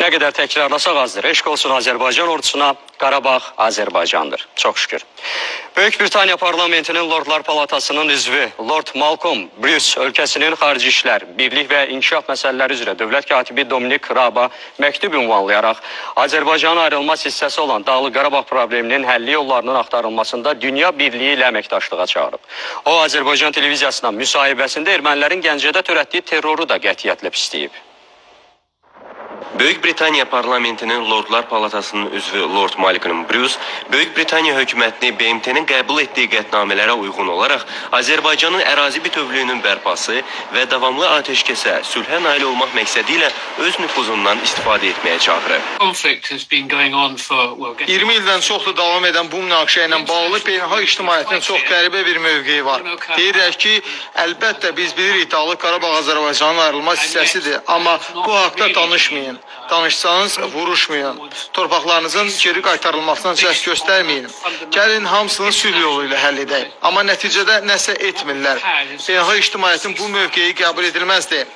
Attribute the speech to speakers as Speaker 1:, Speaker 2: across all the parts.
Speaker 1: Nə qədər təkrarlasaq azdır. Eşq olsun Azərbaycan ordusuna, Qarabağ Azərbaycandır. Çox şükür. Böyük Britaniya parlamentinin Lordlar Palatasının üzvü Lord Malcolm Bruce ölkəsinin xarici işlər, birlik və inkişaf məsələləri üzrə dövlət katibi Dominik Raba məktub ünvanlayaraq Azərbaycanın ayrılmaz hissəsi olan Dağlıq Qarabağ probleminin həlli yollarının axtarılmasında dünya birliyi ilə əməkdaşlığa çağırıb. O Azərbaycan televiziyasına müsahibəsində ermənilərin Gəncədə törətdiyi terroru da qətiyyətlə pisləyib.
Speaker 2: Böyük Britaniya parlamentinin Lordlar Palatasının üzvü Lord Malcolm Bruce Böyük Britaniya hökumətini BMT-nin qəbul etdiyi qətnamələrə uyğun olaraq Azərbaycanın ərazi bütövlüyünün bərpası və davamlı atəşkəsə, sülhə nail olmaq məqsədi ilə öz nüfuzundan istifadə etməyə çağırır.
Speaker 3: conflict has been going on for well, getting
Speaker 4: 20 ildən çoxdur davam edən bu münaqişə ilə bağlı beynəlxalq ictimaiyyətin çox qəribə bir mövqeyi var. Deyirlər ki, əlbəttə biz bilirik Dağlıq Qarabağ Azərbaycanın ayrılmaz hissəsidir, amma bu haqqda danışmayın. Danışsanız vuruşmayın. Torpaqlarınızın geri qaytarılmasına cəhd göstərməyin. Gəlin hamısını sülh yolu ilə həll edək. Amma nəticədə nəsə etmirlər. Beynəlxalq ictimaiyyətin bu mövqeyi qəbul edilməzdir.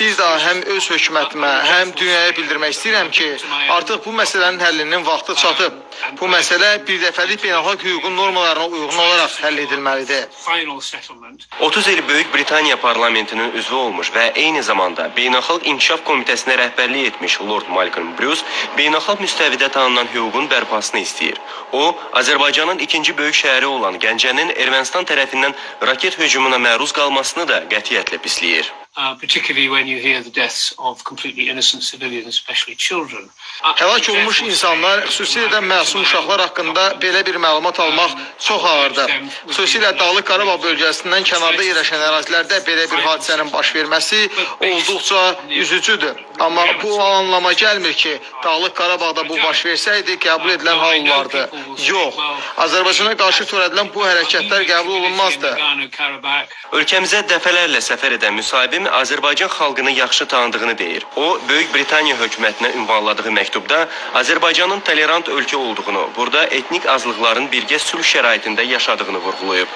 Speaker 4: Bir daha həm öz hökumətimə, həm dünyaya bildirmək istəyirəm ki, artıq bu məsələnin həllinin vaxtı çatıb. Bu məsələ birdəfəlik beynəlxalq hüququn normalarına uyğun olaraq həll edilməlidir.
Speaker 3: final settlement.
Speaker 2: 30 il Böyük Britaniya parlamentinin üzvü olmuş və eyni zamanda Beynəlxalq İnkişaf Komitəsinə rəhbərlik etmiş Lord Malcolm Bruce beynəlxalq müstəvidə tanınan hüququn bərpasını istəyir. O, Azərbaycanın ikinci böyük şəhəri olan Gəncənin Ermənistan tərəfindən raket hücumuna məruz qalmasını da qətiyyətlə pisləyir.
Speaker 3: Uh. Uh,
Speaker 4: Həlak olmuş insanlar, xüsusilə də məsum uşaqlar haqqında belə bir məlumat almaq çox ağırdır. Xüsusilə Dağlıq Qarabağ bölgəsindən kənarda yerləşən ərazilərdə belə bir hadisənin baş verməsi olduqca üzücüdür. Amma bu anlama gəlmir ki, Dağlıq Qarabağda bu baş versəydi qəbul edilən hal olardı. Yox. Azərbaycana qarşı törədilən bu hərəkətlər qəbul olunmazdı.
Speaker 2: Ölkəmizə dəfələrlə səfər edən müsahibim Azərbaycan xalqını yaxşı tanıdığını deyir. O, Böyük Britaniya hökumətinə ünvanladığı məktubda Azərbaycanın tolerant ölkə olduğunu, burada etnik azlıqların birgə sülh şəraitində yaşadığını vurğulayıb.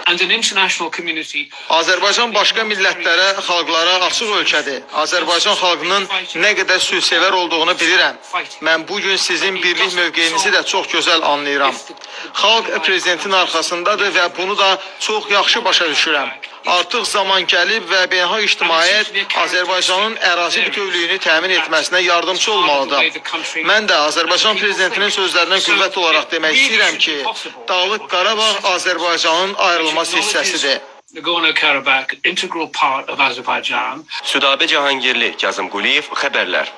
Speaker 4: Azərbaycan başqa millətlərə, xalqlara açıq ölkədir. Azərbaycan xalqının nə qədər sülhsevər olduğunu bilirəm. Mən bu gün sizin birlik mövqeyinizi də çox gözəl anlayıram. Xalq prezidentin arxasındadır və bunu da çox yaxşı başa düşürəm. Artıq zaman gəlib və beynəlxalq ictimaiyyət Azərbaycanın ərazi bütövlüyünü təmin etməsinə yardımçı olmalıdır. Mən də Azərbaycan prezidentinin sözlərinə qüvvət olaraq demək istəyirəm ki, Dağlıq Qarabağ Azərbaycanın ayrılmaz hissəsidir.
Speaker 3: Nagorno-Karabakh, integral part of Azerbaijan.
Speaker 2: Südabə Cahangirli, Kazım Quliyev, xəbərlər.